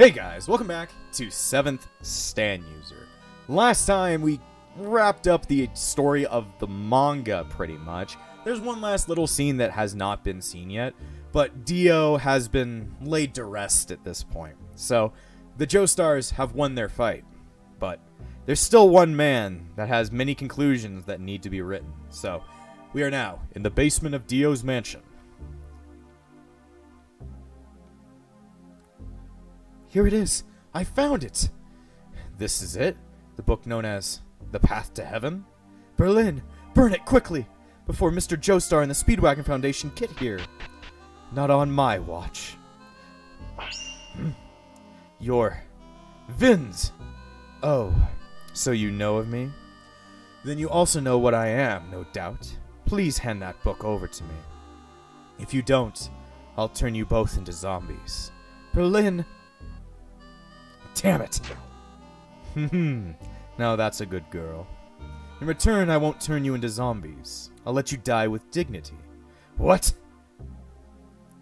Hey guys, welcome back to 7th Stand User. Last time we wrapped up the story of the manga pretty much. There's one last little scene that has not been seen yet, but Dio has been laid to rest at this point. So, the Joestars have won their fight, but there's still one man that has many conclusions that need to be written. So, we are now in the basement of Dio's mansion. Here it is. I found it. This is it? The book known as The Path to Heaven? Berlin, burn it quickly before Mr. Joestar and the Speedwagon Foundation get here. Not on my watch. Hmm. You're Vins. Oh, so you know of me? Then you also know what I am, no doubt. Please hand that book over to me. If you don't, I'll turn you both into zombies. Berlin, Damn it! Hmm. now that's a good girl. In return, I won't turn you into zombies. I'll let you die with dignity. What?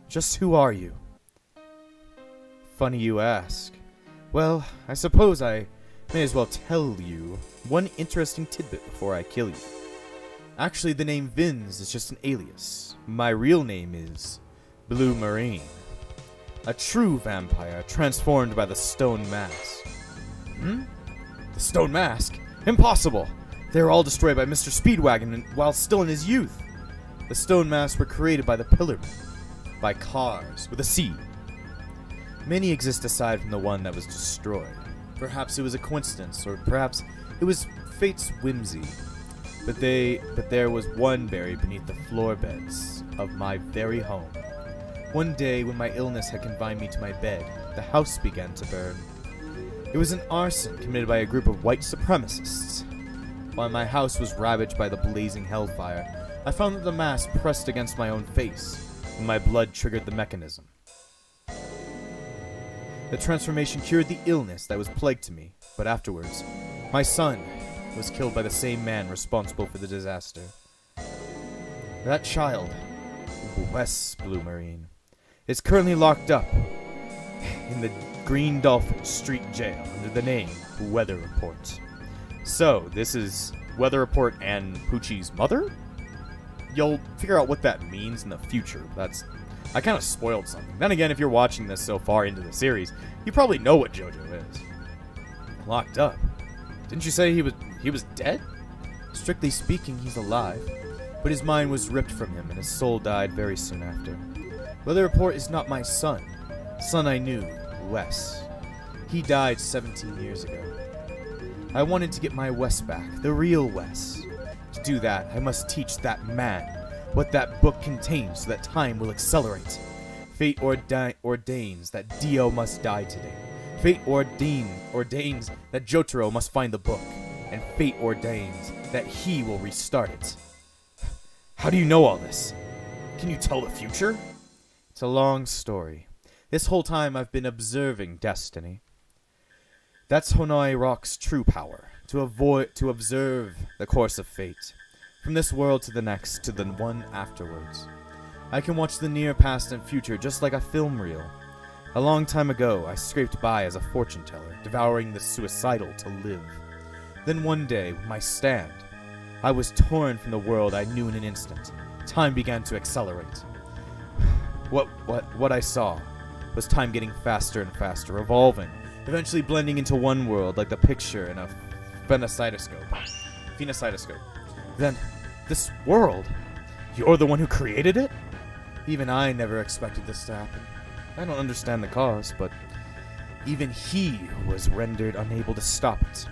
Just who are you? Funny you ask. Well, I suppose I may as well tell you one interesting tidbit before I kill you. Actually, the name Vins is just an alias. My real name is Bluemarine. A true vampire transformed by the stone mask. Hmm? The stone mask? Impossible! They were all destroyed by Mr. Speedwagon while still in his youth. The stone masks were created by the Pillarmen, by cars with a C. Many exist aside from the one that was destroyed. Perhaps it was a coincidence, or perhaps it was fate's whimsy. But they but there was one buried beneath the floor beds of my very home. One day, when my illness had confined me to my bed, the house began to burn. It was an arson committed by a group of white supremacists. While my house was ravaged by the blazing hellfire, I found that the mask pressed against my own face, and my blood triggered the mechanism. The transformation cured the illness that was plagued to me, but afterwards, my son was killed by the same man responsible for the disaster. That child, Wes Bluemarine, is currently locked up in the Green Dolphin Street Jail under the name Weather Report. So, this is Weather Report and Poochie's mother? You'll figure out what that means in the future. That's I kind of spoiled something. Then again, if you're watching this so far into the series, you probably know what JoJo is. Locked up. Didn't you say he was he was dead? Strictly speaking, he's alive, but his mind was ripped from him and his soul died very soon after. Weather Report is not my son. Son I knew, Wes. He died 17 years ago. I wanted to get my Wes back, the real Wes. To do that, I must teach that man what that book contains so that time will accelerate. Fate ordi- ordains that Dio must die today. Fate ordain- ordains that Jotaro must find the book. And fate ordains that he will restart it. How do you know all this? Can you tell the future? It's a long story. This whole time I've been observing destiny. That's Hanoi Rock's true power, to avoid to observe the course of fate, from this world to the next to the one afterwards. I can watch the near past and future just like a film reel. A long time ago, I scraped by as a fortune teller, devouring the suicidal to live. Then one day, with my stand, I was torn from the world I knew in an instant. Time began to accelerate. What, what, what I saw was time getting faster and faster, evolving, eventually blending into one world like the picture in a phenocydoscope. Phenocydoscope. Then, this world? You're the one who created it? Even I never expected this to happen. I don't understand the cause, but even he was rendered unable to stop it.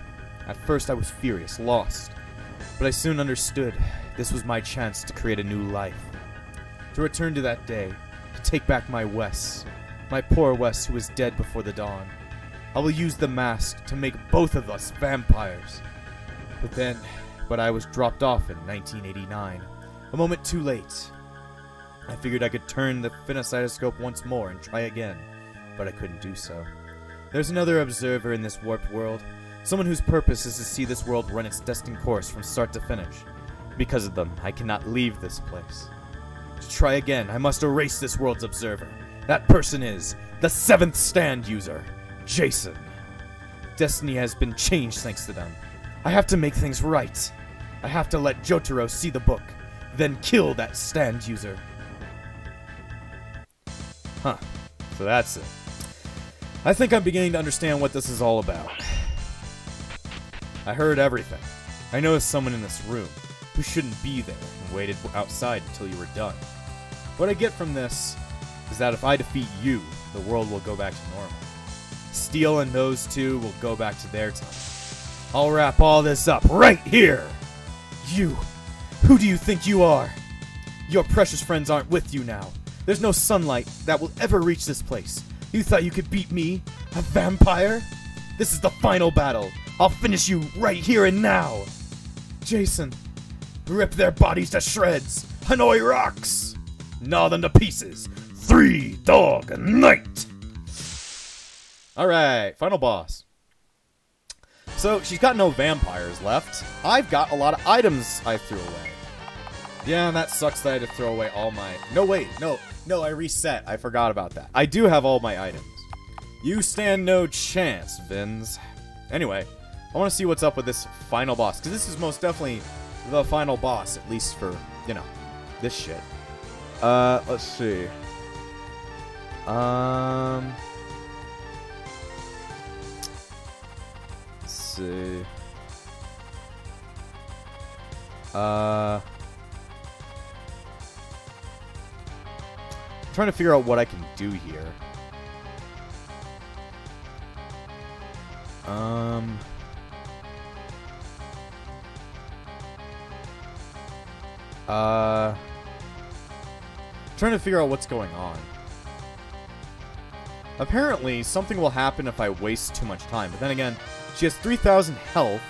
At first I was furious, lost. But I soon understood this was my chance to create a new life. To return to that day, take back my Wes, my poor Wes who was dead before the dawn. I will use the mask to make both of us vampires. But then, but I was dropped off in 1989, a moment too late. I figured I could turn the phenocydoscope once more and try again, but I couldn't do so. There's another observer in this warped world, someone whose purpose is to see this world run its destined course from start to finish. Because of them, I cannot leave this place. To try again, I must erase this world's observer. That person is the seventh stand user. Jason. Destiny has been changed thanks to them. I have to make things right. I have to let Jotaro see the book, then kill that stand user. Huh. So that's it. I think I'm beginning to understand what this is all about. I heard everything. I noticed someone in this room who shouldn't be there and waited outside until you were done. What I get from this is that if I defeat you, the world will go back to normal. Steel and those two will go back to their time. I'll wrap all this up right here! You! Who do you think you are? Your precious friends aren't with you now. There's no sunlight that will ever reach this place. You thought you could beat me? A vampire? This is the final battle. I'll finish you right here and now. Jason, rip their bodies to shreds. Hanoi rocks. Gnaw them to pieces. Three dog night. All right, final boss. So she's got no vampires left. I've got a lot of items I threw away. Yeah, that sucks that I had to throw away all my... No, wait, no, no, I reset. I forgot about that. I do have all my items. You stand no chance, Vins. Anyway, I want to see what's up with this final boss, because this is most definitely the final boss, at least for, you know, this shit. Uh, let's see. Um... Let's see. Uh... I'm trying to figure out what I can do here. Um... Uh... Trying to figure out what's going on. Apparently, something will happen if I waste too much time. But then again, she has 3,000 health.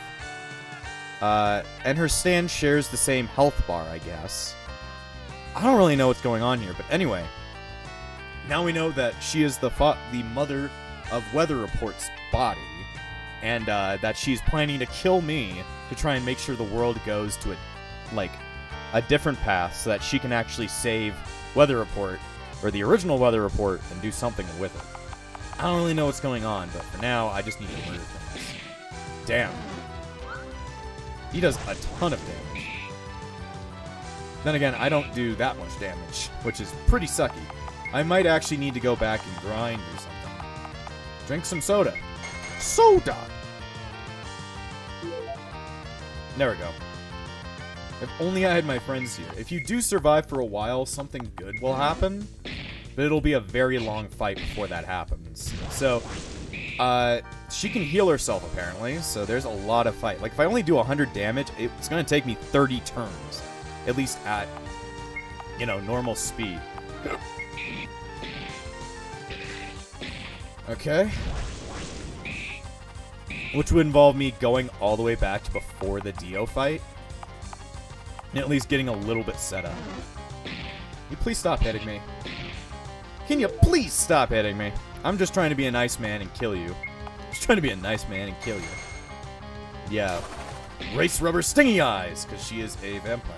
Uh, and her stand shares the same health bar, I guess. I don't really know what's going on here, but anyway. Now we know that she is the the mother of Weather Report's body, and uh, that she's planning to kill me to try and make sure the world goes to a, like, a different path so that she can actually save Weather Report, or the original Weather Report, and do something with it. I don't really know what's going on, but for now, I just need to murder things. Damn. He does a ton of damage. Then again, I don't do that much damage, which is pretty sucky. I might actually need to go back and grind or something. Drink some soda. Soda! There we go. If only I had my friends here. If you do survive for a while, something good will happen. But it'll be a very long fight before that happens. So, uh, she can heal herself, apparently. So there's a lot of fight. Like, if I only do 100 damage, it's going to take me 30 turns. At least at, you know, normal speed. Okay. Which would involve me going all the way back to before the Dio fight. At least getting a little bit set up. you please stop hitting me? Can you please stop hitting me? I'm just trying to be a nice man and kill you. Just trying to be a nice man and kill you. Yeah. Space rubber stingy eyes, because she is a vampire.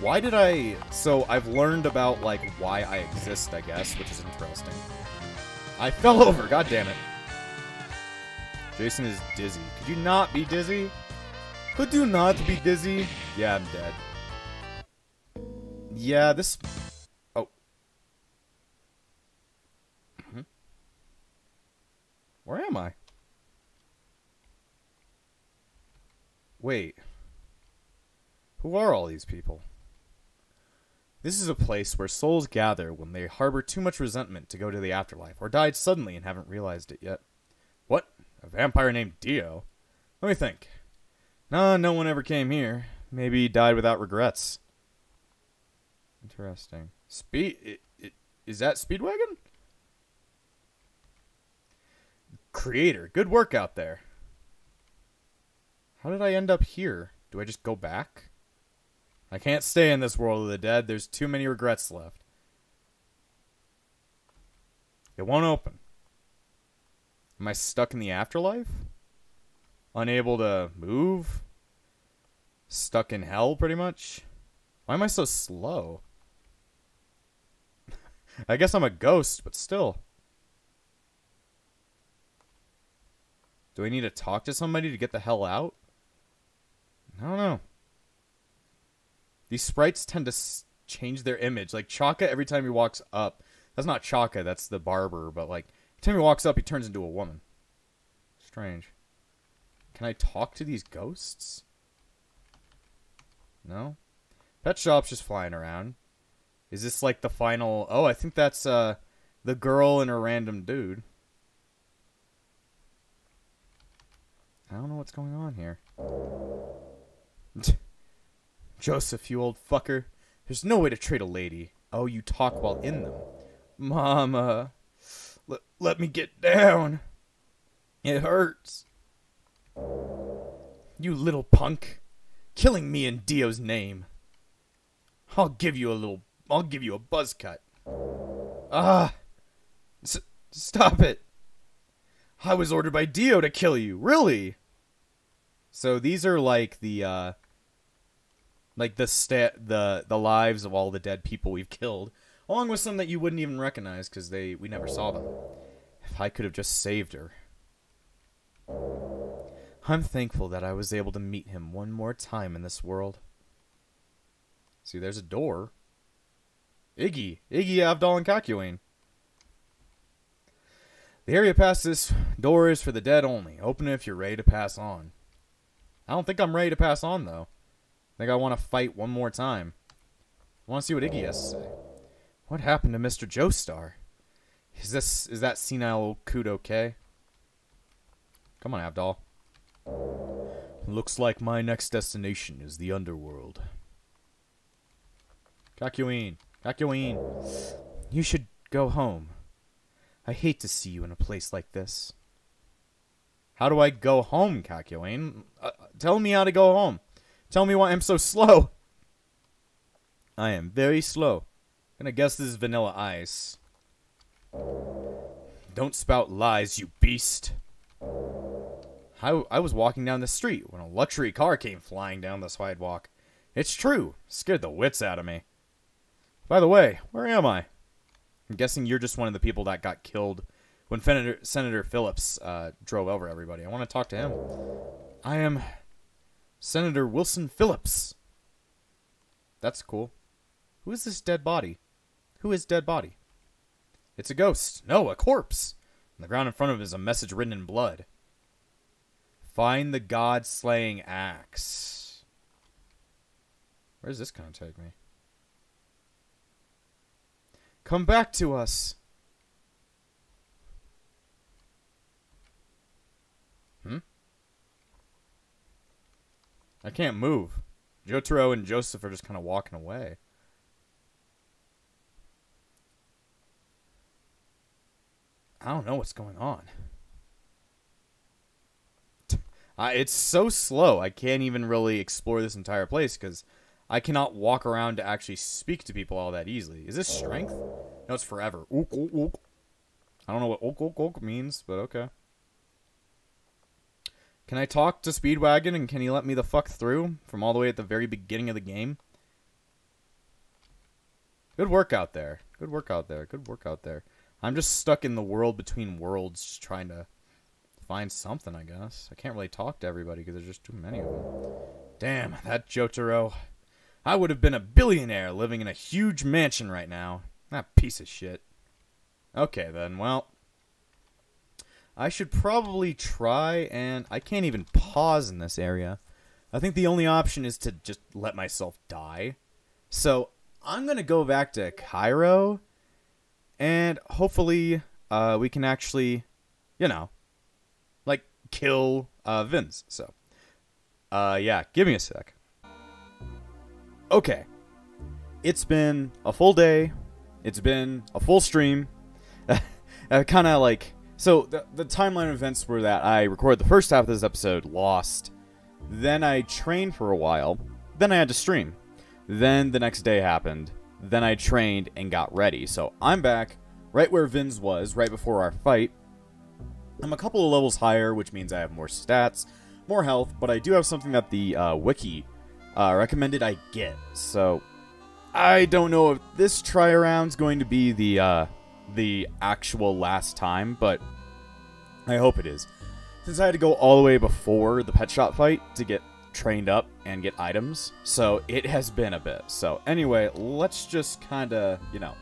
Why did I... So, I've learned about, like, why I exist, I guess, which is interesting. I fell over, god damn it. Jason is dizzy. Could you not be dizzy? Could you not be dizzy? Yeah, I'm dead. Yeah, this... Oh. Mm -hmm. Where am I? Wait. Who are all these people? This is a place where souls gather when they harbor too much resentment to go to the afterlife, or died suddenly and haven't realized it yet. What? A vampire named Dio? Let me think. No, no one ever came here. Maybe he died without regrets. Interesting. Speed... Is that Speedwagon? Creator, good work out there. How did I end up here? Do I just go back? I can't stay in this world of the dead. There's too many regrets left. It won't open. Am I stuck in the afterlife? Unable to move? Stuck in hell, pretty much? Why am I so slow? I guess I'm a ghost, but still. Do I need to talk to somebody to get the hell out? I don't know. These sprites tend to change their image. Like Chaka, every time he walks up, that's not Chaka, that's the barber. But like, every time he walks up, he turns into a woman. Strange. Can I talk to these ghosts? No. Pet shop's just flying around. Is this like the final? Oh, I think that's uh the girl and a random dude. I don't know what's going on here. Joseph, you old fucker. There's no way to trade a lady. Oh, you talk while in them. Mama, let me get down. It hurts. You little punk. Killing me in Dio's name. I'll give you a little. I'll give you a buzz cut. Ah. Stop it. I was ordered by Dio to kill you. Really? So these are like the uh like the stat the the lives of all the dead people we've killed, along with some that you wouldn't even recognize cuz they we never saw them. If I could have just saved her. I'm thankful that I was able to meet him one more time in this world. See, there's a door. Iggy, Iggy, Avdol, and Kakyoin. The area past this door is for the dead only. Open it if you're ready to pass on. I don't think I'm ready to pass on, though. I think I want to fight one more time. I want to see what Iggy has to say. What happened to Mr. Joestar? Is this is that senile old Kudo okay? Come on, Avdol. Looks like my next destination is the underworld. Kakyoin, Kakyoin, you should go home. I hate to see you in a place like this. How do I go home, Kakyoin? Uh, tell me how to go home. Tell me why I'm so slow. I am very slow. Gonna guess this is vanilla ice. Don't spout lies, you beast. I, I was walking down the street when a luxury car came flying down the sidewalk. It's true. Scared the wits out of me. By the way, where am I? I'm guessing you're just one of the people that got killed when Senator, Senator Phillips uh, drove over everybody. I want to talk to him. I am Senator Wilson Phillips. That's cool. Who is this dead body? Who is dead body? It's a ghost. No, a corpse. On the ground in front of him is a message written in blood. Find the god slaying axe. Where's this going to take me? Come back to us. Hmm? I can't move. Jotaro and Joseph are just kind of walking away. I don't know what's going on. Uh, it's so slow. I can't even really explore this entire place because I cannot walk around to actually speak to people all that easily. Is this strength? No, it's forever. Ook, ook, ook. I don't know what ook, ook, ook means, but okay. Can I talk to Speedwagon and can he let me the fuck through from all the way at the very beginning of the game? Good work out there. Good work out there. Good work out there. I'm just stuck in the world between worlds trying to find something, I guess. I can't really talk to everybody because there's just too many of them. Damn, that Jotaro. I would have been a billionaire living in a huge mansion right now. That piece of shit. Okay, then, well. I should probably try and. I can't even pause in this area. I think the only option is to just let myself die. So, I'm going to go back to Cairo. And hopefully, uh, we can actually, you know, kill uh, Vince. So, uh, yeah, give me a sec. Okay. It's been a full day. It's been a full stream. kind of like so the, the timeline events were that I recorded the first half of this episode, lost. Then I trained for a while. Then I had to stream. Then the next day happened. Then I trained and got ready. So I'm back right where Vince was, right before our fight. I'm a couple of levels higher, which means I have more stats, more health, but I do have something that the uh, wiki uh, recommended I get. So I don't know if this try around's going to be the uh, the actual last time, but I hope it is. since I had to go all the way before the pet shop fight to get trained up and get items, so it has been a bit. So anyway, let's just kind of, you know,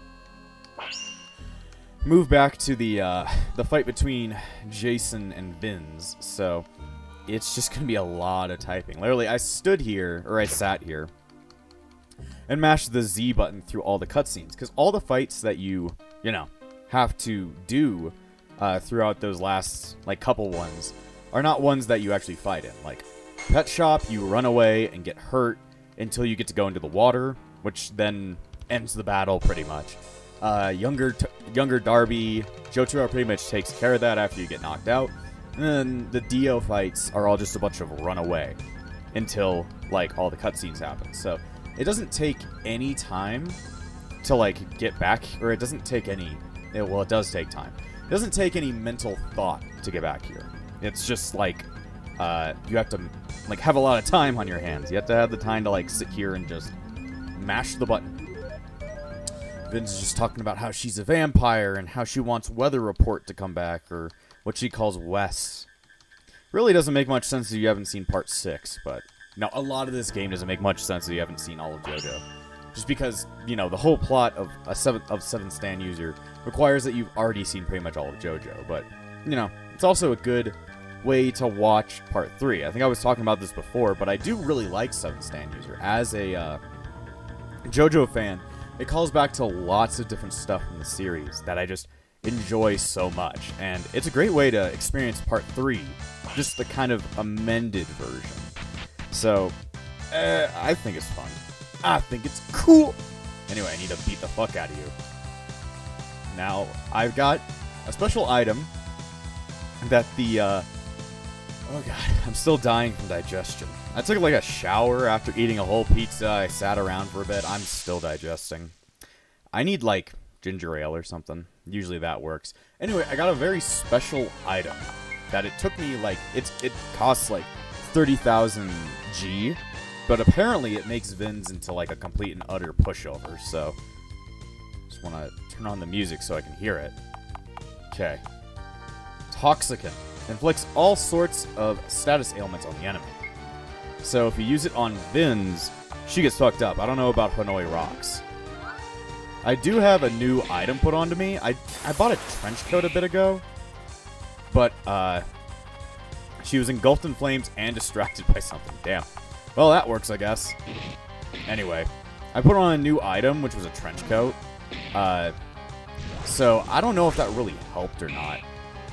move back to the uh, the fight between Jason and Vinz. So it's just gonna be a lot of typing. Literally, I stood here or I sat here and mashed the Z button through all the cutscenes because all the fights that you you know have to do uh, throughout those last like couple ones are not ones that you actually fight in. Like Pet Shop, you run away and get hurt until you get to go into the water, which then ends the battle pretty much. Uh, younger younger D'Arby, Jotaro pretty much takes care of that after you get knocked out. And then the Dio fights are all just a bunch of runaway until like all the cutscenes happen. So it doesn't take any time to like get back, or it doesn't take any. It, well, it does take time. It doesn't take any mental thought to get back here. It's just like uh, you have to like have a lot of time on your hands. You have to have the time to like sit here and just mash the button. Vinz is just talking about how she's a vampire and how she wants Weather Report to come back, or what she calls Wes. Really doesn't make much sense if you haven't seen part six, but no, a lot of this game doesn't make much sense if you haven't seen all of JoJo. Just because, you know, the whole plot of a seven of seven stand user requires that you've already seen pretty much all of JoJo, but you know, it's also a good way to watch part three. I think I was talking about this before, but I do really like Seven Stand User. As a uh, JoJo fan, it calls back to lots of different stuff in the series that I just enjoy so much. And it's a great way to experience part three, just the kind of amended version. So, uh, I think it's fun. I think it's cool. Anyway, I need to beat the fuck out of you. Now, I've got a special item that the, uh, oh god, I'm still dying from digestion. I took like a shower after eating a whole pizza. I sat around for a bit. I'm still digesting. I need like ginger ale or something. Usually that works. Anyway, I got a very special item that it took me like it's it costs like 30,000 G, but apparently it makes Vins into like a complete and utter pushover. So just want to turn on the music so I can hear it. Okay. Toxicant inflicts all sorts of status ailments on the enemy. So if you use it on Vins, she gets fucked up. I don't know about Hanoi Rocks. I do have a new item put onto me. I, I bought a trench coat a bit ago, but uh, she was engulfed in flames and distracted by something. Damn. Well, that works, I guess. Anyway, I put on a new item, which was a trench coat. Uh, so I don't know if that really helped or not.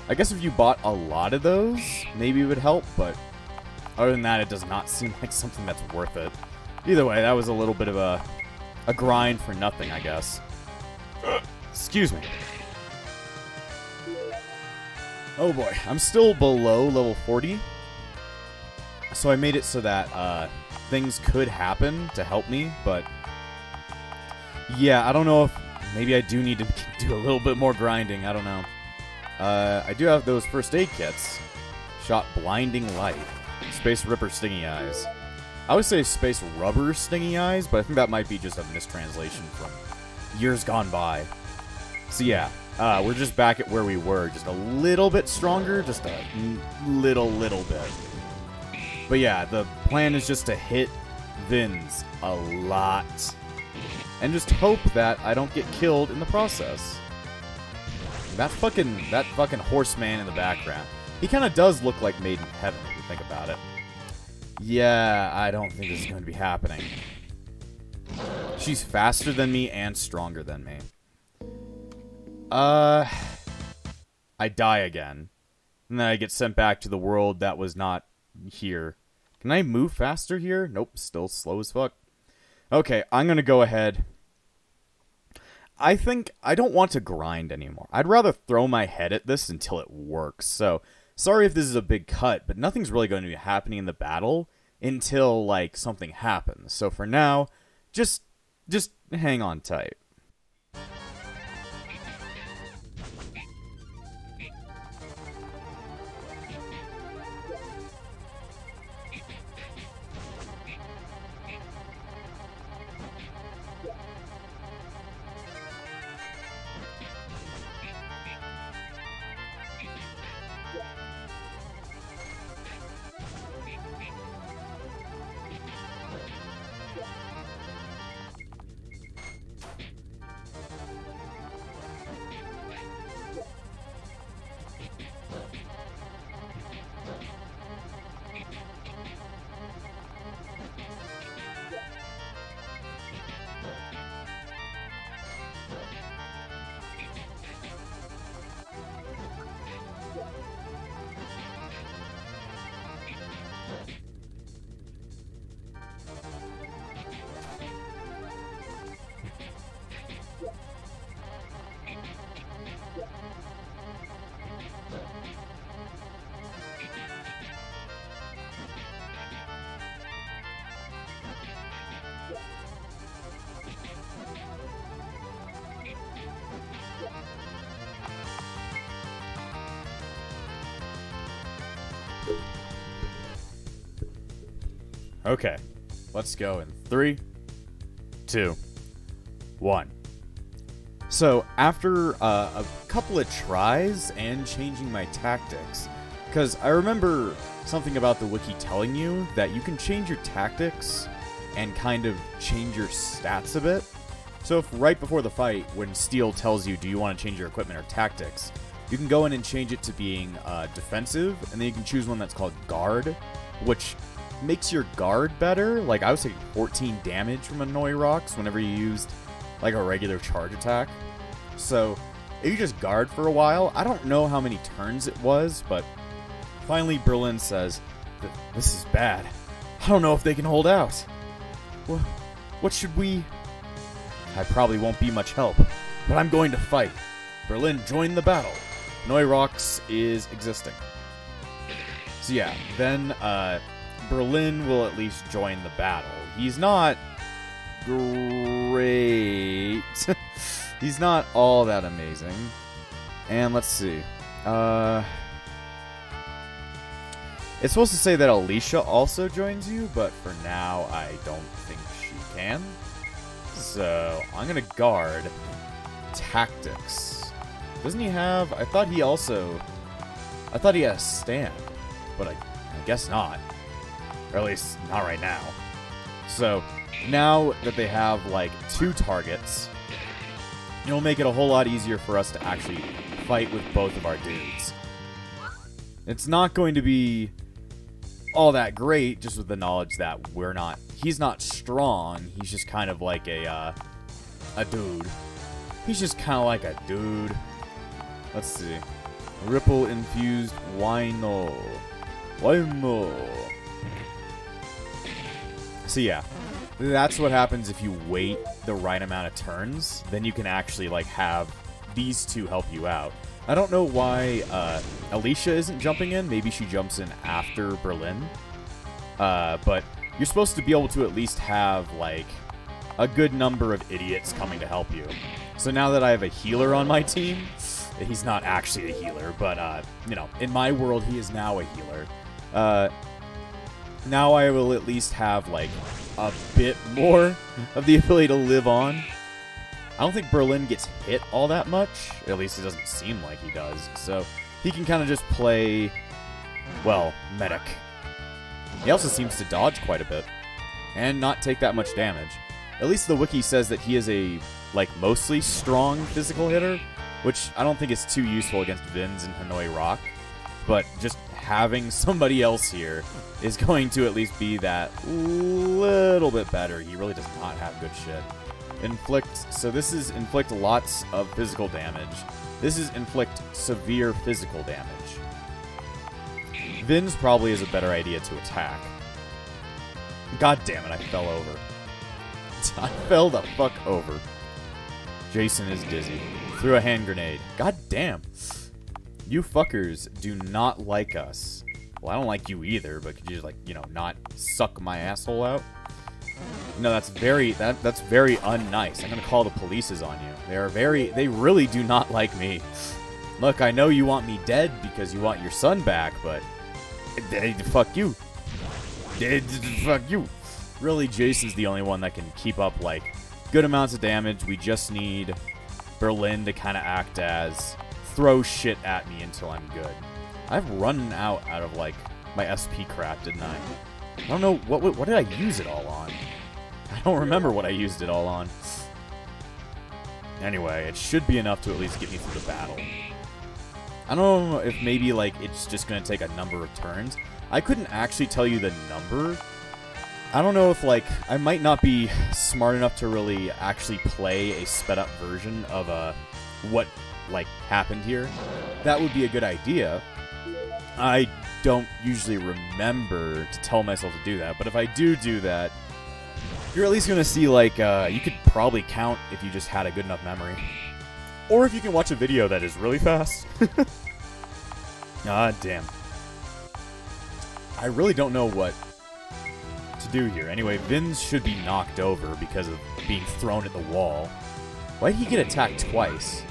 I guess if you bought a lot of those, maybe it would help, but other than that, it does not seem like something that's worth it. Either way, that was a little bit of a, a grind for nothing, I guess. Excuse me. Oh boy, I'm still below level 40. So I made it so that uh, things could happen to help me, but yeah, I don't know if maybe I do need to do a little bit more grinding. I don't know. Uh, I do have those first aid kits. Shot Blinding Light. Space Ripper Stingy Eyes. I would say Space Rubber Stingy Eyes, but I think that might be just a mistranslation from years gone by. So yeah, uh, we're just back at where we were, just a little bit stronger, just a little, little bit. But yeah, the plan is just to hit Vins a lot. And just hope that I don't get killed in the process. That fucking, that fucking horseman in the background. He kind of does look like Made in Heaven, think about it. Yeah, I don't think this is going to be happening. She's faster than me and stronger than me. Uh, I die again. And then I get sent back to the world that was not here. Can I move faster here? Nope, still slow as fuck. Okay, I'm going to go ahead. I think I don't want to grind anymore. I'd rather throw my head at this until it works. So, sorry if this is a big cut, but nothing's really going to be happening in the battle until like something happens. So for now, just just hang on tight. Okay, let's go in three, two, one. So, after uh, a couple of tries and changing my tactics, because I remember something about the wiki telling you that you can change your tactics and kind of change your stats a bit. So, if right before the fight, when Steel tells you, do you want to change your equipment or tactics, you can go in and change it to being uh, defensive, and then you can choose one that's called guard, which makes your guard better. Like, I was taking 14 damage from Hanoi Rocks whenever you used like a regular charge attack. So if you just guard for a while, I don't know how many turns it was, but finally Berlin says, This is bad. I don't know if they can hold out. Well, what should we... I probably won't be much help, but I'm going to fight. Berlin join the battle. Neurox is existing. So yeah, then uh, Berlin will at least join the battle. He's not great. He's not all that amazing. And let's see. Uh, it's supposed to say that Alicia also joins you, but for now, I don't think she can. So, I'm going to guard Tactics. Doesn't he have... I thought he also... I thought he had a stand, but I, I guess not. Or at least, not right now. So, now that they have, like, two targets, it'll make it a whole lot easier for us to actually fight with both of our dudes. It's not going to be all that great, just with the knowledge that we're not... He's not strong, he's just kind of like a, uh, a dude. He's just kind of like a dude. Let's see. Ripple-infused wino. Wino. So yeah, that's what happens if you wait the right amount of turns. Then you can actually like have these two help you out. I don't know why uh, Alicia isn't jumping in. Maybe she jumps in after Berlin. Uh, but you're supposed to be able to at least have like a good number of idiots coming to help you. So now that I have a healer on my team, he's not actually a healer, but uh, you know, in my world, he is now a healer. Uh, now I will at least have like a bit more of the ability to live on. I don't think Berlin gets hit all that much. At least it doesn't seem like he does. So he can kind of just play, well, medic. He also seems to dodge quite a bit and not take that much damage. At least the wiki says that he is a, like, mostly strong physical hitter, which I don't think is too useful against Vins and Hanoi Rock. But just having somebody else here is going to at least be that little bit better. He really does not have good shit. Inflict, so this is inflict lots of physical damage. This is inflict severe physical damage. Vin's probably is a better idea to attack. God damn it, I fell over. I fell the fuck over. Jason is dizzy. Threw a hand grenade. God damn. You fuckers do not like us. Well, I don't like you either, but could you just, like, you know, not suck my asshole out? No, that's very, that that's very unnice. I'm gonna call the polices on you. They are very, they really do not like me. Look, I know you want me dead because you want your son back, but... Fuck you. Fuck you. Really, Jason's the only one that can keep up, like, good amounts of damage. We just need Berlin to kind of act as throw shit at me until I'm good. I've run out out of, like, my SP crap, didn't I? I don't know, what, what, what did I use it all on? I don't remember what I used it all on. Anyway, it should be enough to at least get me through the battle. I don't know if maybe, like, it's just going to take a number of turns. I couldn't actually tell you the number. I don't know if, like, I might not be smart enough to really actually play a sped-up version of uh, what like happened here, that would be a good idea. I don't usually remember to tell myself to do that, but if I do do that, you're at least going to see, like, uh, you could probably count if you just had a good enough memory. Or if you can watch a video that is really fast. ah, damn. I really don't know what to do here. Anyway, Vins should be knocked over because of being thrown at the wall. Why did he get attacked twice?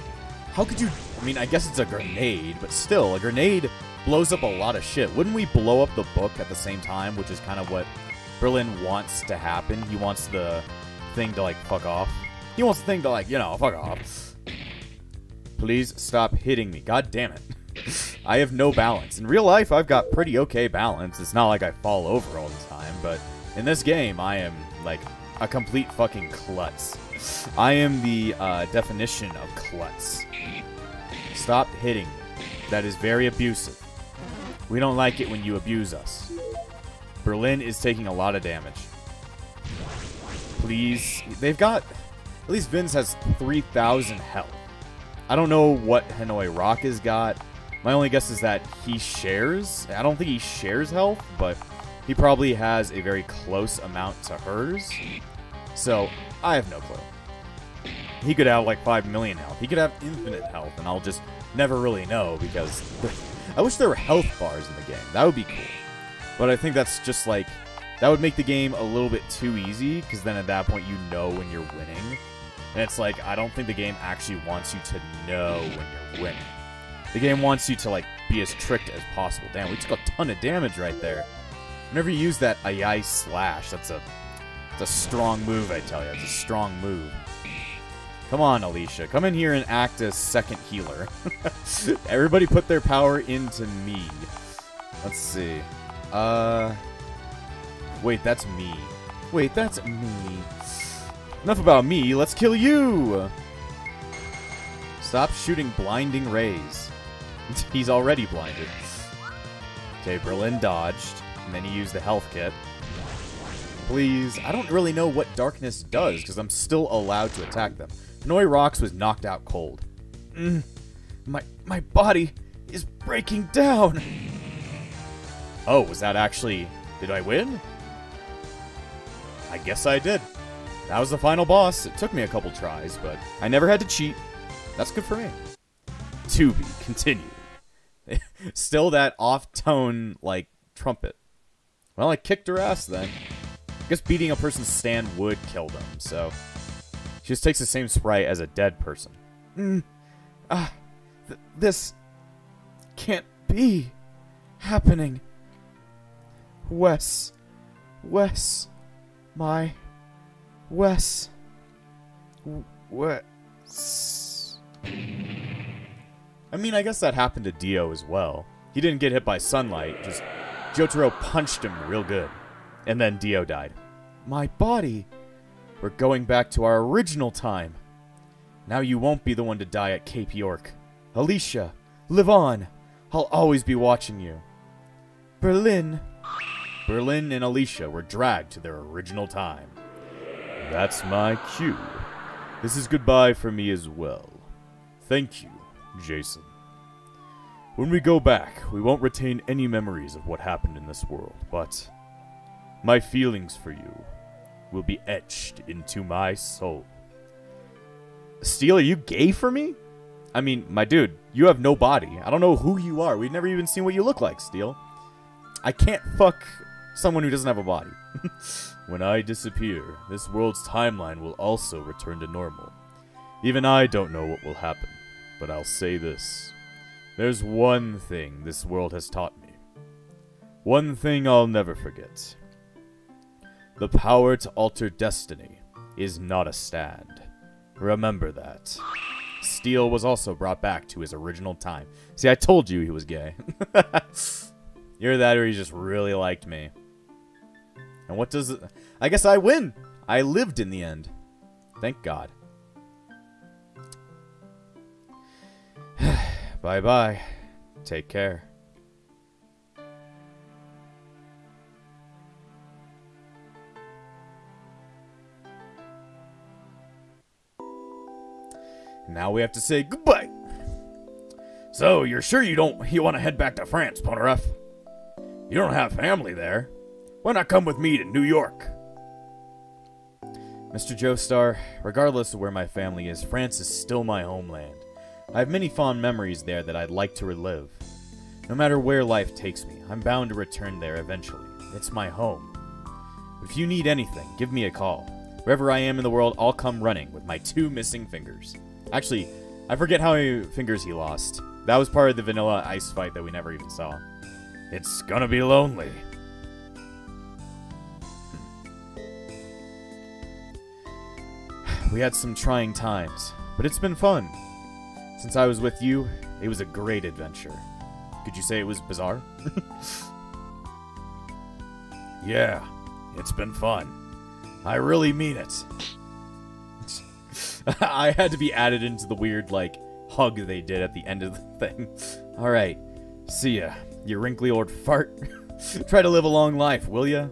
How could you... I mean, I guess it's a grenade, but still, a grenade blows up a lot of shit. Wouldn't we blow up the book at the same time, which is kind of what Berlin wants to happen. He wants the thing to, like, fuck off. He wants the thing to, like, you know, fuck off. Please stop hitting me. God damn it. I have no balance. In real life, I've got pretty okay balance. It's not like I fall over all the time, but in this game, I am, like, a complete fucking klutz. I am the uh, definition of klutz. Stop hitting. That is very abusive. We don't like it when you abuse us. Berlin is taking a lot of damage. Please. They've got... At least Vince has 3,000 health. I don't know what Hanoi Rock has got. My only guess is that he shares. I don't think he shares health, but he probably has a very close amount to hers. So, I have no clue. He could have like 5 million health. He could have infinite health, and I'll just never really know because I wish there were health bars in the game. That would be cool. But I think that's just like that would make the game a little bit too easy because then at that point you know when you're winning. And it's like I don't think the game actually wants you to know when you're winning. The game wants you to like be as tricked as possible. Damn, we took a ton of damage right there. Whenever you use that Ayai slash, that's a it's a strong move, I tell you. It's a strong move. Come on, Alicia. Come in here and act as second healer. Everybody put their power into me. Let's see. Uh... Wait, that's me. Wait, that's me. Enough about me. Let's kill you! Stop shooting blinding rays. He's already blinded. Okay, Berlin dodged, and then he used the health kit. Please. I don't really know what darkness does, because I'm still allowed to attack them. Hanoi Rocks was knocked out cold. Mm, my, my body is breaking down. Oh, was that actually... Did I win? I guess I did. That was the final boss. It took me a couple tries, but I never had to cheat. That's good for me. To be continued. Still that off-tone, like, trumpet. Well, I kicked her ass then. I guess beating a person's stand would kill them, so... She just takes the same sprite as a dead person. Mm. Ah, th this can't be happening. Wes. Wes. My. Wes. Wes. I mean, I guess that happened to Dio as well. He didn't get hit by sunlight, just Jotaro punched him real good. And then Dio died. My body. We're going back to our original time. Now you won't be the one to die at Cape York. Alicia, live on. I'll always be watching you. Berlin. Berlin and Alicia were dragged to their original time. That's my cue. This is goodbye for me as well. Thank you, Jason. When we go back, we won't retain any memories of what happened in this world, but my feelings for you will be etched into my soul. Steel, are you gay for me? I mean, my dude, you have no body. I don't know who you are. We've never even seen what you look like, Steel. I can't fuck someone who doesn't have a body. when I disappear, this world's timeline will also return to normal. Even I don't know what will happen, but I'll say this. There's one thing this world has taught me. One thing I'll never forget. The power to alter destiny is not a stand. Remember that. Steel was also brought back to his original time. See, I told you he was gay. You're that or he just really liked me. And what does. I guess I win! I lived in the end. Thank God. Bye-bye. Take care. Now we have to say goodbye. So, you're sure you don't you want to head back to France, Polnareff? You don't have family there. Why not come with me to New York? Mr. Joestar, regardless of where my family is, France is still my homeland. I have many fond memories there that I'd like to relive. No matter where life takes me, I'm bound to return there eventually. It's my home. If you need anything, give me a call. Wherever I am in the world, I'll come running with my two missing fingers. Actually, I forget how many fingers he lost. That was part of the Vanilla Ice fight that we never even saw. It's gonna be lonely. We had some trying times, but it's been fun. Since I was with you, it was a great adventure. Could you say it was bizarre? yeah, it's been fun. I really mean it. I had to be added into the weird, like, hug they did at the end of the thing. Alright, see ya, you wrinkly old fart. Try to live a long life, will ya?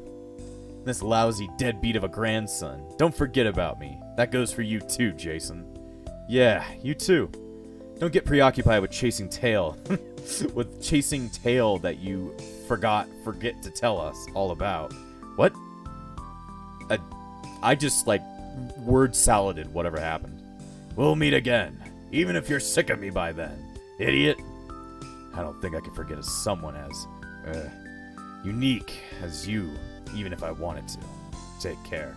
This lousy deadbeat of a grandson. Don't forget about me. That goes for you too, Jason. Yeah, you too. Don't get preoccupied with chasing tail. with chasing tail that you forgot, forget to tell us all about. What? Uh, I just, like, word saladed whatever happened. We'll meet again, even if you're sick of me by then. Idiot. I don't think I can forget as someone as, uh, unique as you, even if I wanted to. Take care.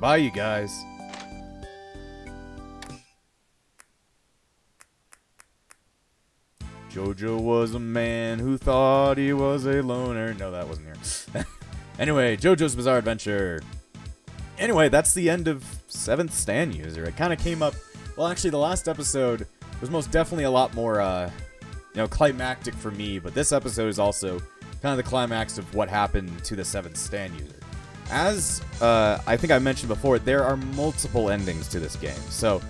Bye, you guys. Jojo was a man who thought he was a loner. No, that wasn't here. anyway, Jojo's Bizarre Adventure. Anyway, that's the end of 7th Stand User. It kind of came up... Well, actually, the last episode was most definitely a lot more, uh, you know, climactic for me, but this episode is also kind of the climax of what happened to the 7th Stand User. As uh, I think I mentioned before, there are multiple endings to this game. So,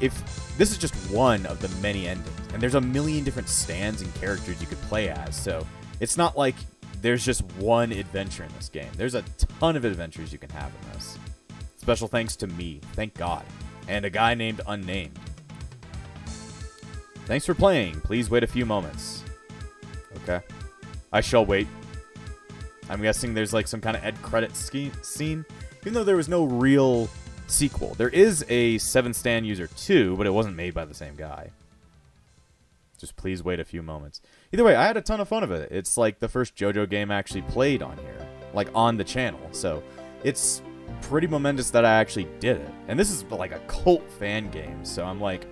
if this is just one of the many endings, and there's a million different stands and characters you could play as, so it's not like there's just one adventure in this game. There's a ton of adventures you can have in this. Special thanks to me, thank God, and a guy named Unnamed. Thanks for playing. Please wait a few moments. Okay. I shall wait. I'm guessing there's like some kind of end credit scene, even though there was no real sequel. There is a 7 Stand User 2, but it wasn't made by the same guy. Just please wait a few moments. Either way, I had a ton of fun of it. It's like the first JoJo game actually played on here, like on the channel. So it's pretty momentous that I actually did it. And this is like a cult fan game, so I'm like,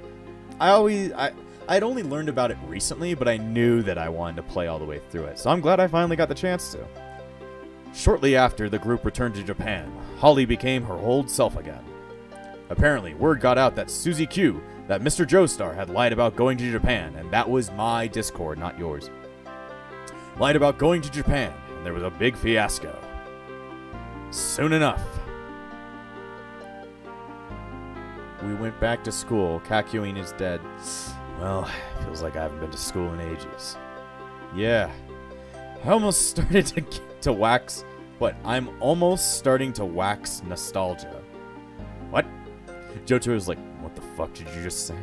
I always I I'd only learned about it recently, but I knew that I wanted to play all the way through it. So I'm glad I finally got the chance to. Shortly after the group returned to Japan, Holly became her old self again. Apparently, word got out that Susie Q, that Mr. Joestar had lied about going to Japan, and that was my Discord, not yours. Lied about going to Japan, and there was a big fiasco. Soon enough, we went back to school. Kakyoin is dead. Well, feels like I haven't been to school in ages. Yeah. I almost started to to wax what? I'm almost starting to wax nostalgia. What? Johto was like, what the fuck did you just say?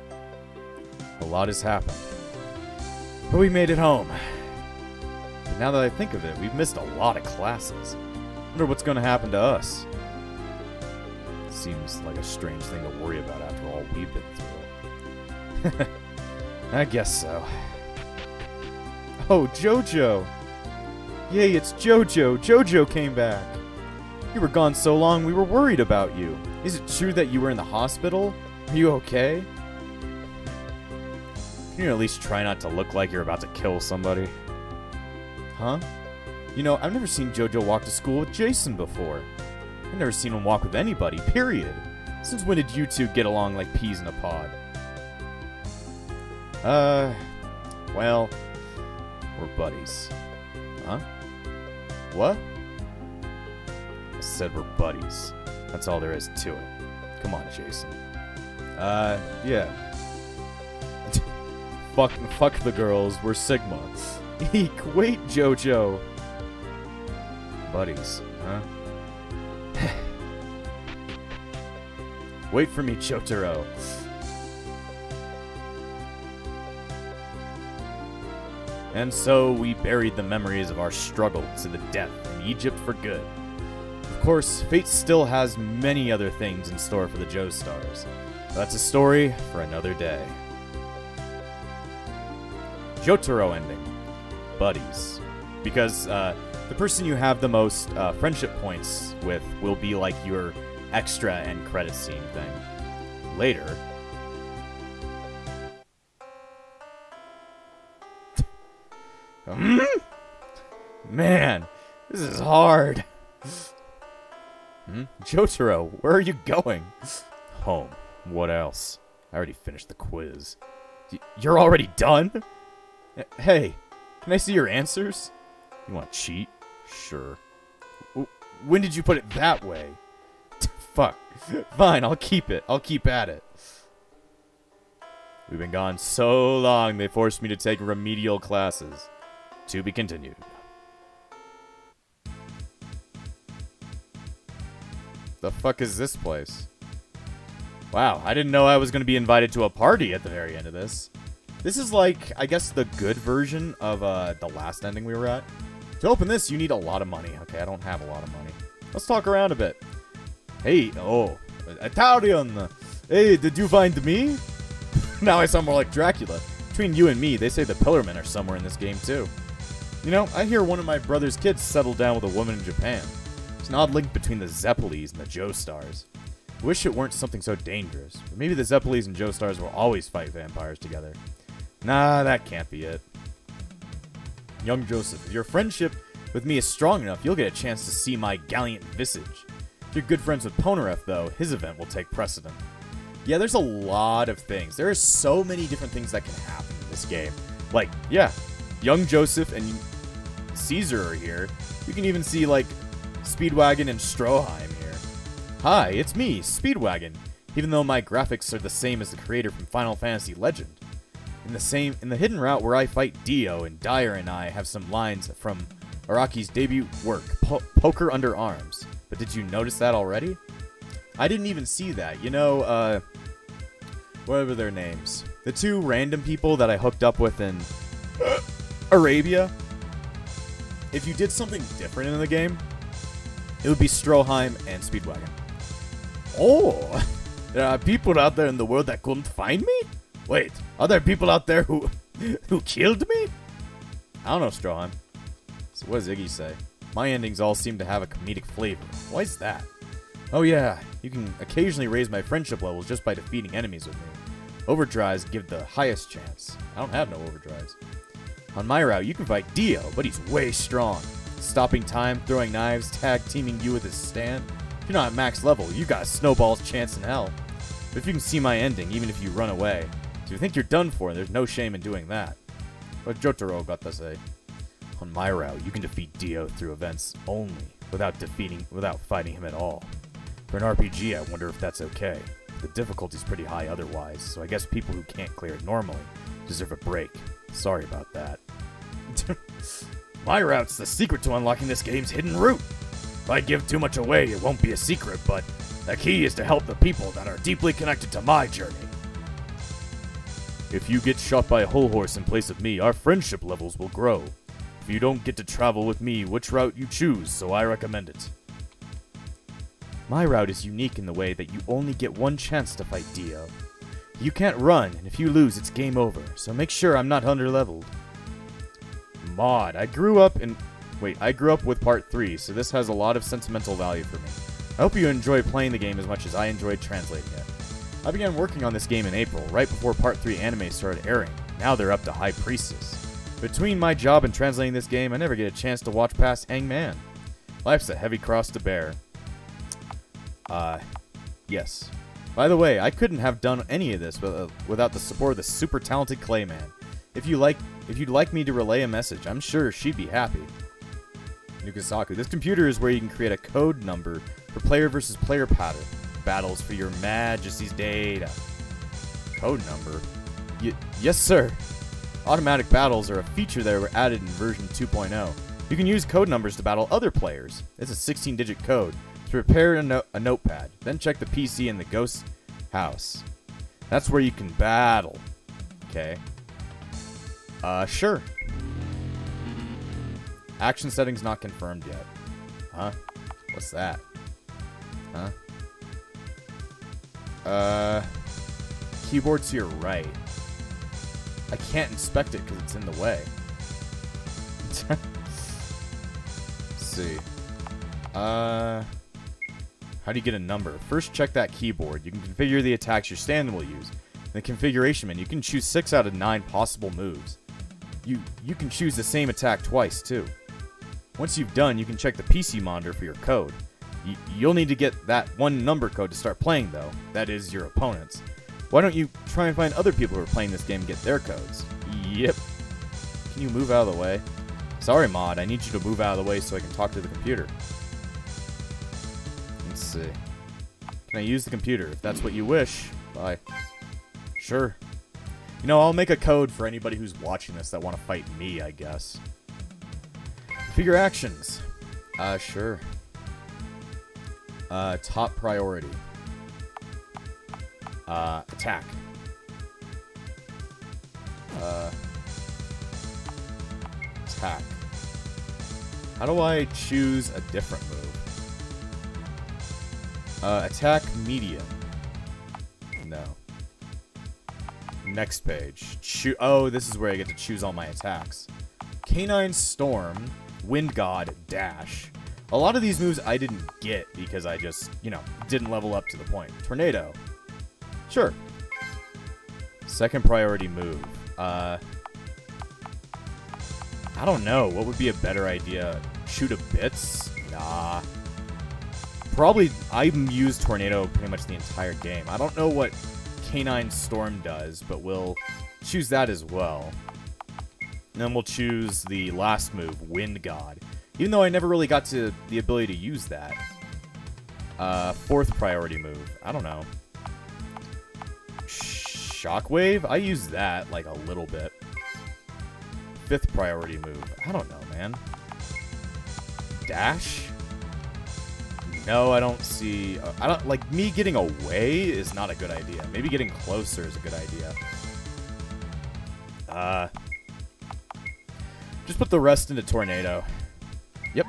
a lot has happened. But we made it home. But now that I think of it, we've missed a lot of classes. Wonder what's gonna happen to us. Seems like a strange thing to worry about after all we've been through. I guess so. Oh, Jojo! Yay, it's Jojo! Jojo came back! You were gone so long, we were worried about you. Is it true that you were in the hospital? Are you okay? Can you at least try not to look like you're about to kill somebody? Huh? You know, I've never seen Jojo walk to school with Jason before. I've never seen him walk with anybody, period. Since when did you two get along like peas in a pod? Uh, well, we're buddies. Huh? What? I said we're buddies. That's all there is to it. Come on, Jason. Uh, yeah. fuck, fuck the girls. We're Sigma. Eek, wait, Jojo. Buddies, huh? wait for me, Jotaro. And so we buried the memories of our struggle to the death in Egypt for good. Of course, fate still has many other things in store for the Joestars. That's a story for another day. Jotaro ending. Buddies. Because uh, the person you have the most uh, friendship points with will be like your extra end credit scene thing. Later, Man, This is hard. Hmm? Jotaro, where are you going? Home. What else? I already finished the quiz. Y- you're already done? Eh, Hey, can I see your answers? You want to cheat? Sure. W- when did you put it that way? Fuck. Fine, I'll keep it. I'll keep at it. We've been gone so long, they forced me to take remedial classes. To be continued. The fuck is this place? Wow, I didn't know I was going to be invited to a party at the very end of this. This is like, I guess, the good version of uh, the last ending we were at. To open this, you need a lot of money. Okay, I don't have a lot of money. Let's talk around a bit. Hey, oh, Italian. Hey, did you find me? now I sound more like Dracula. Between you and me, they say the Pillarmen are somewhere in this game too. You know, I hear one of my brother's kids settled down with a woman in Japan. It's an odd link between the Zeppelis and the Joestars. Wish it weren't something so dangerous. But maybe the Zeppelis and Joestars will always fight vampires together. Nah, that can't be it. Young Joseph, your friendship with me is strong enough, you'll get a chance to see my gallant visage. If you're good friends with Polnareff, though, his event will take precedent. Yeah, there's a lot of things. There are so many different things that can happen in this game. Like, yeah, young Joseph and Caesar are here. You can even see, like, Speedwagon and Stroheim here. Hi, it's me, Speedwagon, even though my graphics are the same as the creator from Final Fantasy Legend. In the same in the hidden route where I fight Dio and Dire and I have some lines from Araki's debut work, po- Poker Under Arms. But did you notice that already? I didn't even see that. You know, uh whatever their names. The two random people that I hooked up with in Arabia. If you did something different in the game, it would be Stroheim and Speedwagon. Oh, there are people out there in the world that couldn't find me? Wait, are there people out there who who killed me? I don't know, Stroheim. So what does Iggy say? My endings all seem to have a comedic flavor. Why is that? Oh yeah, you can occasionally raise my friendship levels just by defeating enemies with me. Overdrives give the highest chance. I don't have no overdrives. On my route, you can fight Dio, but he's way strong. Stopping time, throwing knives, tag teaming you with his stand. If you're not at max level, you got a snowball's chance in hell. But if you can see my ending, even if you run away, if you think you're done for, there's no shame in doing that. But Jotaro got to say. On my route, you can defeat Dio through events only, without defeating, without fighting him at all. For an RPG, I wonder if that's okay. The difficulty's pretty high otherwise, so I guess people who can't clear it normally deserve a break. Sorry about that. My route's the secret to unlocking this game's hidden route. If I give too much away, it won't be a secret, but the key is to help the people that are deeply connected to my journey. If you get shot by a Hol Horse in place of me, our friendship levels will grow. If you don't get to travel with me, which route you choose, so I recommend it. My route is unique in the way that you only get one chance to fight Dio. You can't run, and if you lose, it's game over, so make sure I'm not underleveled. Mod, I grew up in. Wait, I grew up with Part 3, so this has a lot of sentimental value for me. I hope you enjoy playing the game as much as I enjoyed translating it. I began working on this game in April, right before Part 3 anime started airing. Now they're up to High Priestess. Between my job and translating this game, I never get a chance to watch past Hangman. Life's a heavy cross to bear. Uh, yes. By the way, I couldn't have done any of this uh, without the support of the super talented Clayman. If you like, if you'd like me to relay a message, I'm sure she'd be happy. Nukasaku. This computer is where you can create a code number for player versus player pattern battles for your Majesty's data. Code number? Y- yes, sir. Automatic battles are a feature that were added in version 2.0. You can use code numbers to battle other players. It's a 16 digit code. To prepare a, no- a notepad, then check the PC in the ghost house. That's where you can battle. Okay. Uh, sure. Action settings not confirmed yet. Huh? What's that? Huh? Uh, keyboard to your right. I can't inspect it because it's in the way. See. Uh, how do you get a number? First, check that keyboard. You can configure the attacks your stand will use. In the configuration menu, you can choose six out of nine possible moves. You you can choose the same attack twice too. Once you've done, you can check the PC monitor for your code. Y- you'll need to get that one number code to start playing, though. That is, your opponent's. Why don't you try and find other people who are playing this game and get their codes? Yep. Can you move out of the way? Sorry, mod, I need you to move out of the way so I can talk to the computer. Let's see. Can I use the computer? If that's what you wish. Bye. Sure. You know, I'll make a code for anybody who's watching this that want to fight me, I guess. Figure actions. Uh, sure. Uh, top priority. Uh, attack. Uh, attack. How do I choose a different move? Uh, attack medium. No. Next page. Choo oh, this is where I get to choose all my attacks. Canine Storm, Wind God, Dash. A lot of these moves I didn't get because I just, you know, didn't level up to the point. Tornado. Sure. Second priority move. Uh, I don't know. What would be a better idea? Shoot a bits? Nah. Probably, I've used Tornado pretty much the entire game. I don't know what Canine Storm does, but we'll choose that as well. And then we'll choose the last move, Wind God. Even though I never really got to the ability to use that. Uh, fourth priority move. I don't know. Shockwave? I use that, like, a little bit. Fifth priority move. I don't know, man. Dash? No, I don't see... Uh, I don't... Like, me getting away is not a good idea. Maybe getting closer is a good idea. Uh... Just put the rest into Tornado. Yep.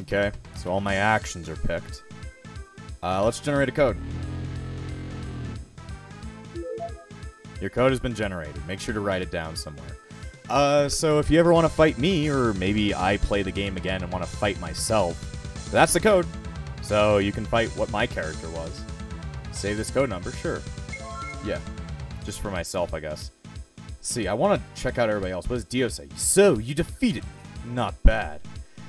Okay, so all my actions are picked. Uh, let's generate a code. Your code has been generated. Make sure to write it down somewhere. Uh, so if you ever want to fight me, or maybe I play the game again and want to fight myself, that's the code. So you can fight what my character was. Save this code number, sure. Yeah, just for myself, I guess. see, I want to check out everybody else. What does Dio say? So, you defeated me. Not bad.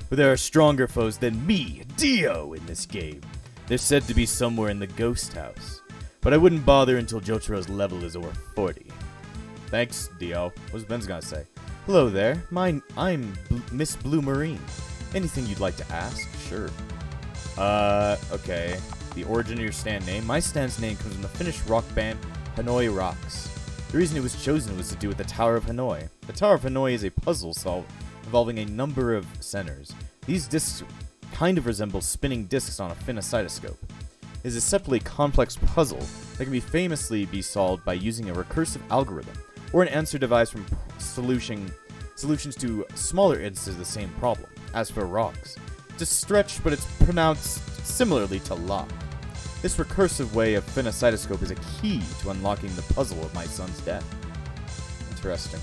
But there are stronger foes than me, Dio, in this game. They're said to be somewhere in the ghost house. But I wouldn't bother until Jotaro's level is over 40. Thanks, Dio. What's Ben's gonna say? Hello there. My, I'm Bl Miss Bluemarine. Anything you'd like to ask? Sure. Uh, okay. The origin of your stand name? My stand's name comes from the Finnish rock band Hanoi Rocks. The reason it was chosen was to do with the Tower of Hanoi. The Tower of Hanoi is a puzzle solved involving a number of centers. These discs kind of resemble spinning discs on a phenakistiscope. It is a separately complex puzzle that can be famously be solved by using a recursive algorithm or an answer devised from solution, solutions to smaller instances of the same problem. As for rocks, it's stretch, but it's pronounced similarly to lock. This recursive way of phenakistiscope is a key to unlocking the puzzle of my son's death. Interesting.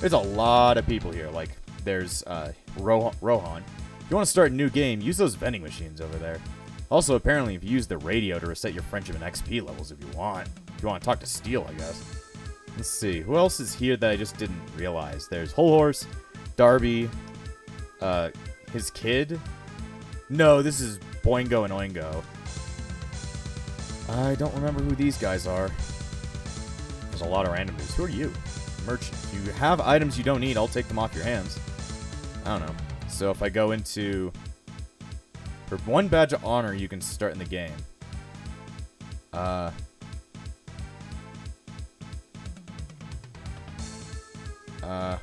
There's a lot of people here. Like, there's uh, Rohan. If you want to start a new game, use those vending machines over there. Also, apparently, if you use the radio to reset your friendship and XP levels if you want. If you want to talk to Steel, I guess. Let's see. Who else is here that I just didn't realize? There's Hol Horse, D'Arby, uh, his kid. No, this is Boingo and Oingo. I don't remember who these guys are. There's a lot of random dudes. Who are you? Merchant. You have items you don't need, I'll take them off your hands. I don't know. So if I go into... For one badge of honor, you can start in the game. Uh... Uh...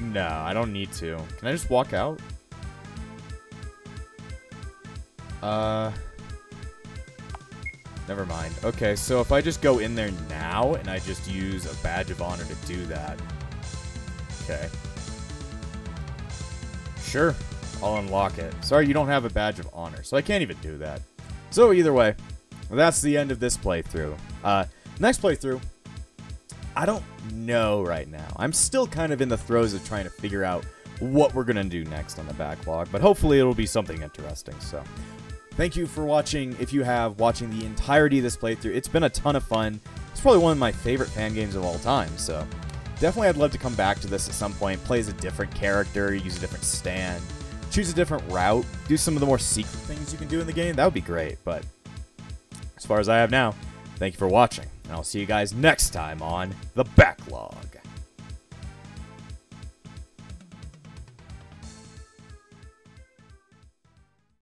No, I don't need to. Can I just walk out? Uh... Never mind. Okay, so if I just go in there now and I just use a badge of honor to do that. Okay. Sure. I'll unlock it. Sorry, you don't have a badge of honor, so I can't even do that. So either way, that's the end of this playthrough. Uh, next playthrough, I don't know right now. I'm still kind of in the throes of trying to figure out what we're going to do next on the backlog, but hopefully it'll be something interesting. So, thank you for watching. If you have watching the entirety of this playthrough, it's been a ton of fun. It's probably one of my favorite fan games of all time. So, definitely I'd love to come back to this at some point, play as a different character, use a different stand, choose a different route, do some of the more secret things you can do in the game. That would be great, but as far as I have now, thank you for watching and I'll see you guys next time on The Backlog.